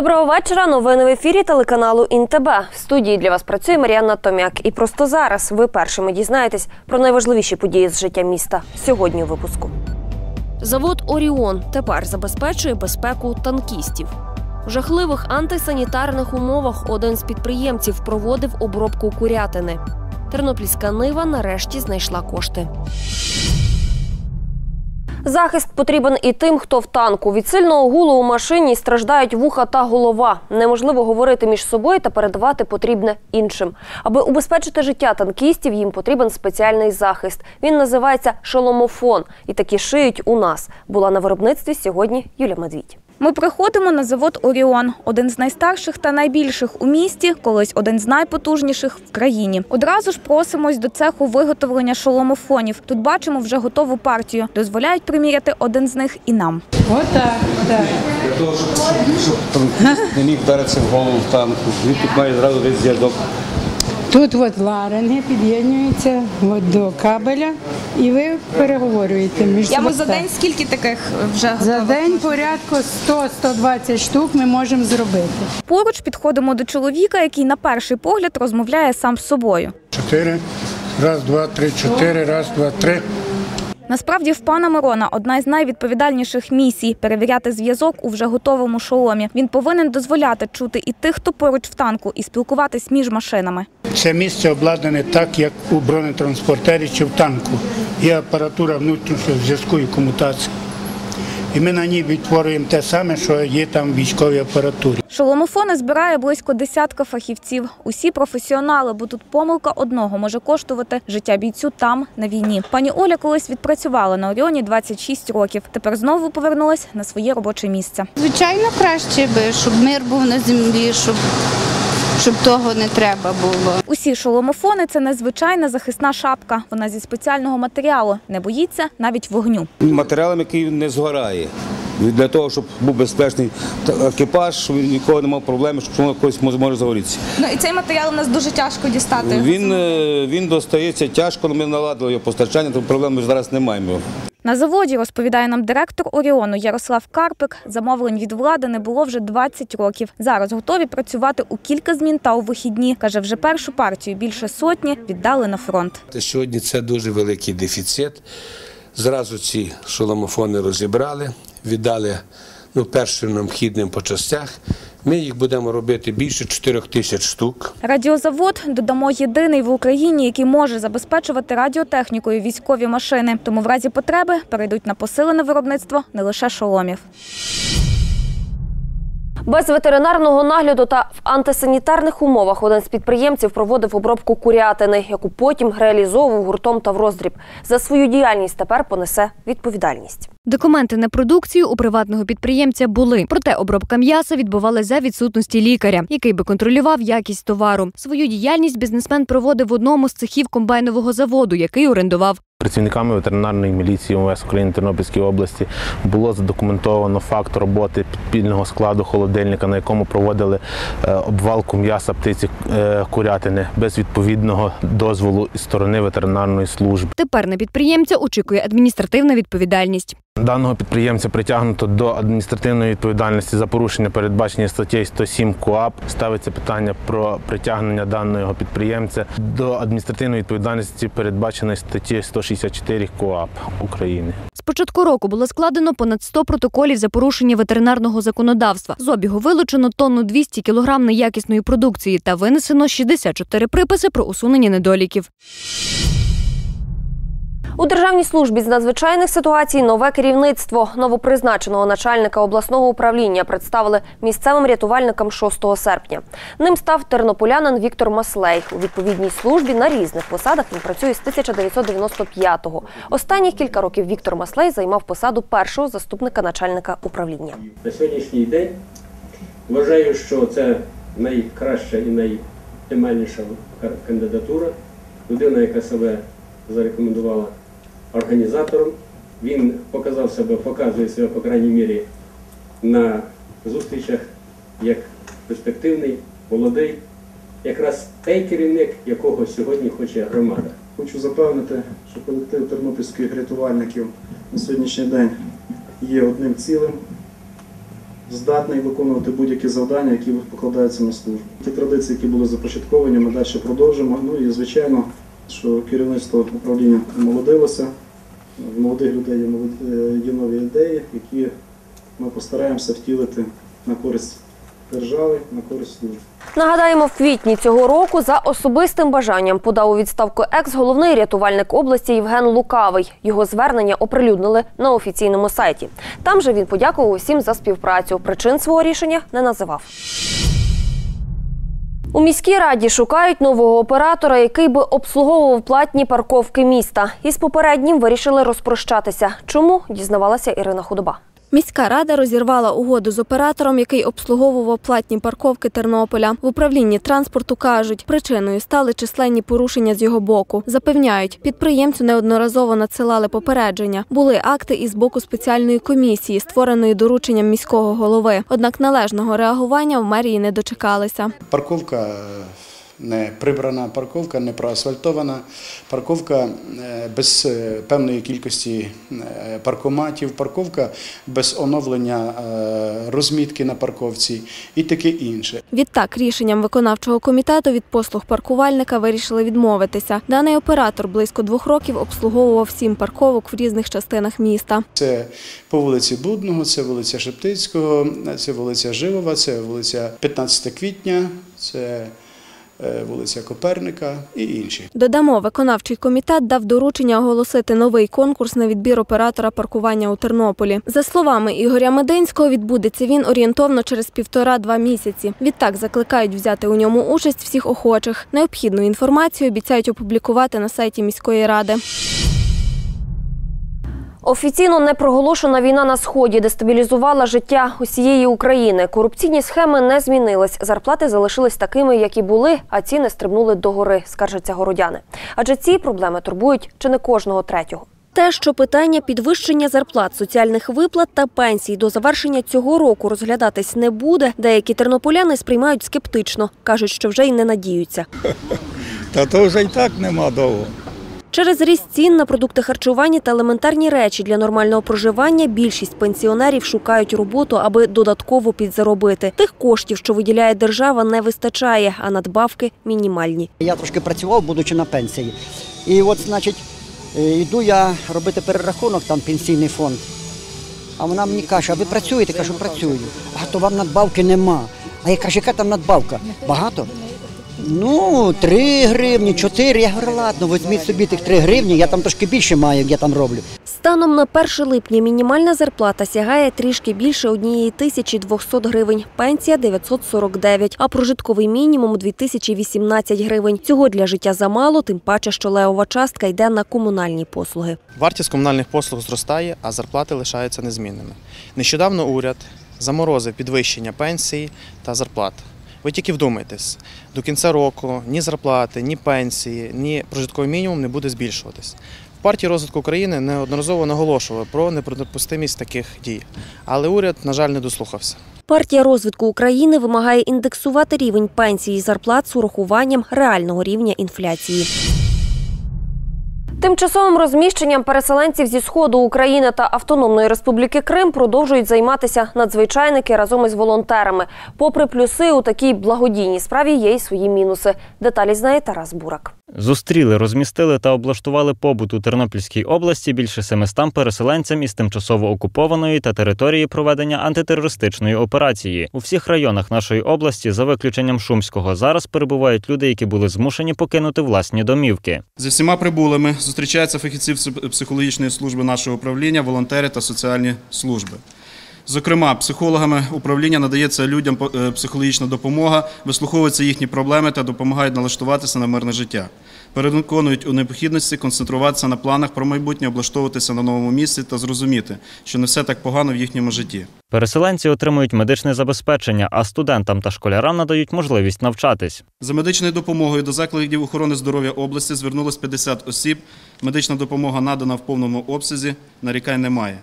Доброго вечора. Новини в ефірі телеканалу ІНТБ. В студії для вас працює Мар'яна Томяк. І просто зараз ви першими дізнаєтесь про найважливіші події з життя міста сьогодні у випуску. Завод Оріон тепер забезпечує безпеку танкістів. В жахливих антисанітарних умовах один з підприємців проводив обробку курятини. Тернопільська нива нарешті знайшла кошти. Захист потрібен і тим, хто в танку. Від сильного гулу у машині страждають вуха та голова. Неможливо говорити між собою та передавати потрібне іншим. Аби убезпечити життя танкістів, їм потрібен спеціальний захист. Він називається шоломофон. І такі шиють у нас. Була на виробництві сьогодні Юля Медвідь. Ми приходимо на завод Оріон, один з найстарших та найбільших у місті, колись один з найпотужніших в країні. Одразу ж просимось до цеху виготовлення шоломофонів. Тут бачимо вже готову партію. Дозволяють приміряти один з них і нам. Отак, так. Для того, щоб, щоб, щоб не міг вдаритися в голову в танку. Він тут має зразу весь зв'язок. Тут от ларинги під'єднуються от до кабеля, і ви переговорюєте між собою. скільки таких вже За день порядку 100-120 штук ми можемо зробити. Поруч підходимо до чоловіка, який на перший погляд розмовляє сам з собою. Чотири. Раз, два, три, чотири, раз, два, три. Насправді, в пана Мирона одна із найвідповідальніших місій перевіряти зв'язок у вже готовому шоломі. Він повинен дозволяти чути і тих, хто поруч в танку, і спілкуватись між машинами. Це місце обладнане так, як у бронетранспортері чи в танку. Є апаратура внутрішнього зв'язку і комутації. І ми на ній відтворюємо те саме, що є там в військовій апаратурі. Шоломофони збирає близько десятка фахівців. Усі професіонали, бо тут помилка одного може коштувати життя бійцю там на війні. Пані Оля колись відпрацювала на Оріоні 26 років. Тепер знову повернулась на своє робоче місце. Звичайно, краще би, щоб мир був на землі, щоб, щоб того не треба було. Усі шоломофони це незвичайна захисна шапка. Вона зі спеціального матеріалу не боїться навіть вогню. Матеріалом, який не згорає. Для того, щоб був безпечний та- екіпаж, щоб нікого не мав проблеми, щоб воно колись може загорітися. Ну і цей матеріал у нас дуже тяжко дістати. Він, е, він достається тяжко, але ми наладили його постачання, тому проблем зараз не маємо. На заводі, розповідає нам директор Оріону Ярослав Карпик, замовлень від влади не було вже 20 років. Зараз готові працювати у кілька змін та у вихідні. Каже, вже першу партію більше сотні віддали на фронт. Сьогодні це дуже великий дефіцит. Зразу ці шоломофони розібрали, віддали ну, першим необхідним по частях. Ми їх будемо робити більше 4 тисяч штук. Радіозавод додамо єдиний в Україні, який може забезпечувати радіотехнікою військові машини. Тому в разі потреби перейдуть на посилене виробництво не лише шоломів. Без ветеринарного нагляду та в антисанітарних умовах один з підприємців проводив обробку курятини, яку потім реалізовував гуртом та в роздріб. За свою діяльність тепер понесе відповідальність. Документи на продукцію у приватного підприємця були. Проте обробка м'яса відбувалася за відсутності лікаря, який би контролював якість товару. Свою діяльність бізнесмен проводив в одному з цехів комбайнового заводу, який орендував. Працівниками ветеринарної міліції МВС України Тернопільської області було задокументовано факт роботи підпільного складу холодильника, на якому проводили е, обвалку м'яса птиці е, курятини без відповідного дозволу із сторони ветеринарної служби. Тепер на підприємця очікує адміністративна відповідальність. Даного підприємця притягнуто до адміністративної відповідальності за порушення, передбачені статтею 107 КУАП. Ставиться питання про притягнення даного підприємця до адміністративної відповідальності, передбаченої статтею 164 КУАП України. З початку року було складено понад 100 протоколів за порушення ветеринарного законодавства. З обігу вилучено тонну 200 кілограм неякісної продукції та винесено 64 приписи про усунення недоліків. У державній службі з надзвичайних ситуацій нове керівництво новопризначеного начальника обласного управління представили місцевим рятувальникам 6 серпня. Ним став тернополянин Віктор Маслей. У відповідній службі на різних посадах він працює з 1995-го. Останні кілька років Віктор Маслей займав посаду першого заступника начальника управління. На сьогоднішній день вважаю, що це найкраща і найоптимальніша кандидатура. Людина, яка себе зарекомендувала організатором. Він показав себе, показує себе, по крайній мірі, на зустрічах як перспективний, молодий, якраз той керівник, якого сьогодні хоче громада. Хочу запевнити, що колектив тернопільських рятувальників на сьогоднішній день є одним цілим. здатний виконувати будь-які завдання, які покладаються на службу. Ті традиції, які були започатковані, ми далі продовжимо. Ну і звичайно, що керівництво управління молодилося. В молодих людей молоді- є нові ідеї, які ми постараємося втілити на користь держави, на користь служби. Нагадаємо, в квітні цього року за особистим бажанням подав у відставку екс-головний рятувальник області Євген Лукавий. Його звернення оприлюднили на офіційному сайті. Там же він подякував усім за співпрацю. Причин свого рішення не називав. У міській раді шукають нового оператора, який би обслуговував платні парковки міста. Із попереднім вирішили розпрощатися. Чому дізнавалася Ірина Худоба. Міська рада розірвала угоду з оператором, який обслуговував платні парковки Тернополя. В управлінні транспорту кажуть, причиною стали численні порушення з його боку. Запевняють, підприємцю неодноразово надсилали попередження. Були акти із боку спеціальної комісії, створеної дорученням міського голови. Однак належного реагування в мерії не дочекалися. Парковка е, не прибрана, парковка не проасфальтована, парковка е, без е, певної кількості е, паркоматів, парковка без оновлення розмітки на парковці і таке інше. Відтак, рішенням виконавчого комітету від послуг паркувальника вирішили відмовитися. Даний оператор близько двох років обслуговував сім парковок в різних частинах міста. Це по вулиці Будного, це вулиця Шептицького, це вулиця Живова, це вулиця 15 квітня, це вулиця Коперника і інші. Додамо, виконавчий комітет дав доручення оголосити новий конкурс на відбір оператора паркування у Тернополі. За словами Ігоря Мединського, відбудеться він орієнтовно через півтора-два місяці. Відтак закликають взяти у ньому участь всіх охочих. Необхідну інформацію обіцяють опублікувати на сайті міської ради. Офіційно непроголошена війна на сході дестабілізувала життя усієї України. Корупційні схеми не змінились. Зарплати залишились такими, як і були, а ціни стрибнули догори, скаржаться городяни. Адже ці проблеми турбують чи не кожного третього. Те, що питання підвищення зарплат, соціальних виплат та пенсій до завершення цього року розглядатись не буде, деякі тернополяни сприймають скептично, кажуть, що вже й не надіються. Та то вже й так нема довго. Через ріст цін на продукти харчування та елементарні речі для нормального проживання більшість пенсіонерів шукають роботу, аби додатково підзаробити. Тих коштів, що виділяє держава, не вистачає, а надбавки мінімальні. Я трошки працював, будучи на пенсії. І от, значить, е, йду я робити перерахунок, там пенсійний фонд. А вона мені каже, а ви працюєте? Кажу, працюю. А то вам надбавки нема. А я кажу, яка там надбавка? Багато? Ну, 3 гривні, 4. Я говорю, ладно, візьміть собі тих 3 гривні, я там трошки більше маю, як я там роблю. Станом на 1 липня мінімальна зарплата сягає трішки більше однієї тисячі 200 гривень, пенсія 949, а прожитковий мінімум 2018 гривень. Цього для життя замало, тим паче, що левова частка йде на комунальні послуги. Вартість комунальних послуг зростає, а зарплати лишаються незмінними. Нещодавно уряд заморозив підвищення пенсії та зарплат. Ви тільки вдумайтесь, до кінця року ні зарплати, ні пенсії, ні прожитковий мінімум не буде збільшуватись. В партії розвитку України неодноразово наголошували про неприпустимість таких дій, але уряд, на жаль, не дослухався. Партія розвитку України вимагає індексувати рівень пенсії і зарплат з урахуванням реального рівня інфляції. Тимчасовим розміщенням переселенців зі сходу України та Автономної Республіки Крим продовжують займатися надзвичайники разом із волонтерами. Попри плюси, у такій благодійній справі є й свої мінуси. Деталі знає Тарас Бурак. Зустріли, розмістили та облаштували побут у Тернопільській області більше 700 переселенцям із тимчасово окупованої та території проведення антитерористичної операції. У всіх районах нашої області, за виключенням Шумського, зараз перебувають люди, які були змушені покинути власні домівки. Зі всіма прибулими зустрічаються фахівці психологічної служби нашого управління, волонтери та соціальні служби. Зокрема, психологами управління надається людям е, психологічна допомога, вислуховуються їхні проблеми та допомагають налаштуватися на мирне життя. Переконують у необхідності концентруватися на планах про майбутнє, облаштовуватися на новому місці та зрозуміти, що не все так погано в їхньому житті. Переселенці отримують медичне забезпечення, а студентам та школярам надають можливість навчатись. За медичною допомогою до закладів охорони здоров'я області звернулось 50 осіб. Медична допомога надана в повному обсязі, нарікань немає.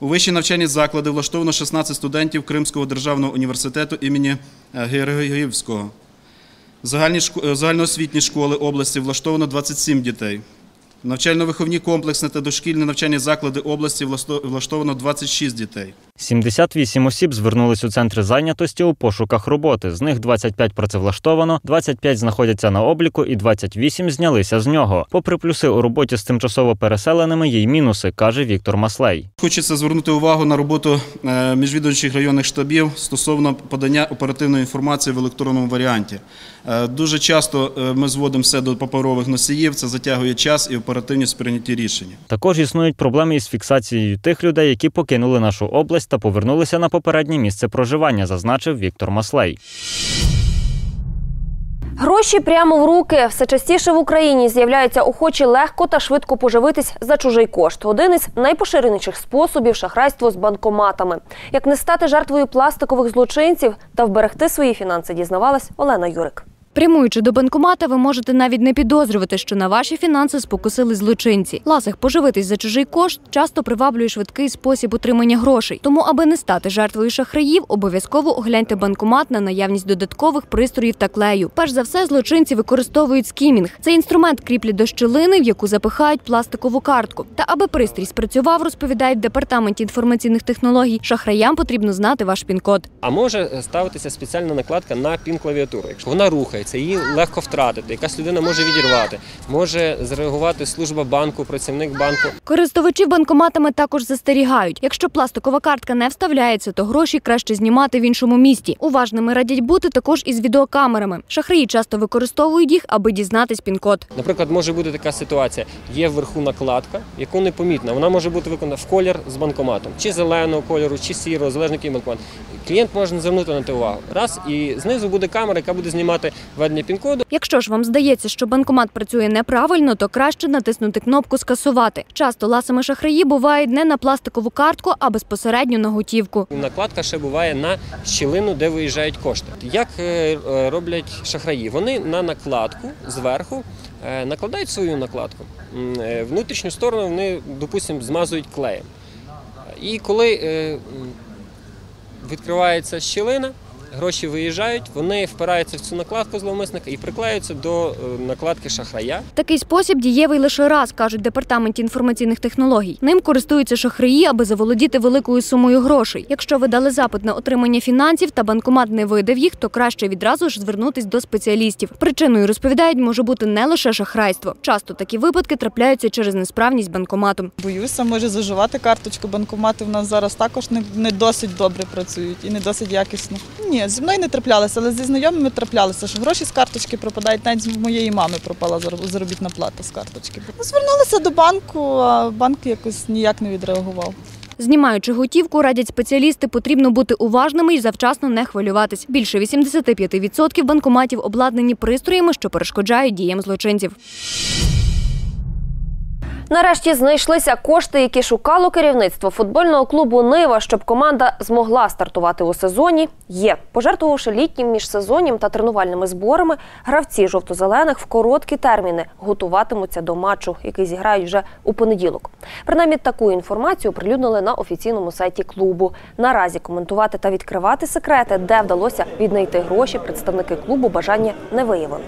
У вищі навчальні заклади влаштовано 16 студентів Кримського державного університету імені е, Георгіївського. Е, загальноосвітні школи області влаштовано 27 дітей. Навчально-виховні комплексні та дошкільні навчальні заклади області влаштовано 26 дітей. 78 осіб звернулись у центри зайнятості у пошуках роботи. З них 25 працевлаштовано, 25 знаходяться на обліку і 28 знялися з нього. Попри плюси у роботі з тимчасово переселеними, є й мінуси, каже Віктор Маслей. Хочеться звернути увагу на роботу е, міжвідомчих районних штабів стосовно подання оперативної інформації в електронному варіанті. Е, Дуже часто е, ми зводимо все до паперових носіїв, це затягує час і оперативність в прийнятті рішення. Також існують проблеми із фіксацією тих людей, які покинули нашу область та повернулися на попереднє місце проживання, зазначив Віктор Маслей. Гроші прямо в руки. Все частіше в Україні з'являються охочі легко та швидко поживитись за чужий кошт. Один із найпоширеніших способів шахрайство з банкоматами. Як не стати жертвою пластикових злочинців та вберегти свої фінанси, дізнавалась Олена Юрик. Прямуючи до банкомата, ви можете навіть не підозрювати, що на ваші фінанси спокусили злочинці. Ласих поживитись за чужий кошт часто приваблює швидкий спосіб отримання грошей. Тому, аби не стати жертвою шахраїв, обов'язково огляньте банкомат на наявність додаткових пристроїв та клею. Перш за все, злочинці використовують скімінг. Це інструмент кріплять до щілини, в яку запихають пластикову картку. Та аби пристрій спрацював, розповідають в департаменті інформаційних технологій. Шахраям потрібно знати ваш пін-код. А може ставитися спеціальна накладка на пін-клавіатуру. Якщо вона рухається, її легко втратити. Якась людина може відірвати, може зреагувати служба банку, працівник банку. Користувачів банкоматами також застерігають. Якщо пластикова картка не вставляється, то гроші краще знімати в іншому місті. Уважними радять бути також із відеокамерами. Шахраї часто використовують їх, аби дізнатись пін-код. Наприклад, може бути така ситуація: є вверху накладка, яку непомітна. Вона може бути виконана в колір з банкоматом, чи зеленого кольору, чи сірого, залежно який банкомат. Клієнт може не звернути на те увагу. Раз і знизу буде камера, яка буде знімати введення пін-коду. Якщо ж вам здається, що банкомат працює неправильно, то краще натиснути кнопку Скасувати. Часто ласими шахраї бувають не на пластикову картку, а безпосередньо на готівку. Накладка ще буває на щілину, де виїжджають кошти. Як е, е, роблять шахраї? Вони на накладку зверху е, накладають свою накладку. Внутрішню сторону вони, допустимо, змазують клеєм. І коли відкривається щілина, гроші виїжджають, вони впираються в цю накладку зловмисника і приклеюються до е, накладки шахрая. Такий спосіб дієвий лише раз, кажуть в департаменті інформаційних технологій. Ним користуються шахраї, аби заволодіти великою сумою грошей. Якщо ви дали запит на отримання фінансів та банкомат не видав їх, то краще відразу ж звернутись до спеціалістів. Причиною розповідають, може бути не лише шахрайство. Часто такі випадки трапляються через несправність банкомату. Боюся, може заживати карточку. Банкомати в нас зараз також не, не досить добре працюють і не досить якісно. Ні, зі мною не траплялося, але зі знайомими траплялося, що гроші з карточки пропадають. Навіть з моєї мами пропала зароб- заробітна плата з карточки. Ну, Звернулися до банку, а банк якось ніяк не відреагував. Знімаючи готівку, радять спеціалісти, потрібно бути уважними і завчасно не хвилюватись. Більше 85% банкоматів обладнані пристроями, що перешкоджають діям злочинців. Нарешті знайшлися кошти, які шукало керівництво футбольного клубу Нива, щоб команда змогла стартувати у сезоні. Є пожертвувавши літнім міжсезонням та тренувальними зборами, гравці жовто-зелених в короткі терміни готуватимуться до матчу, який зіграють вже у понеділок. Принаймні таку інформацію оприлюднили на офіційному сайті клубу. Наразі коментувати та відкривати секрети, де вдалося віднайти гроші, представники клубу бажання не виявили.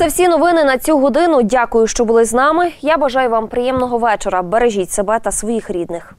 Це всі новини на цю годину. Дякую, що були з нами. Я бажаю вам приємного вечора. Бережіть себе та своїх рідних.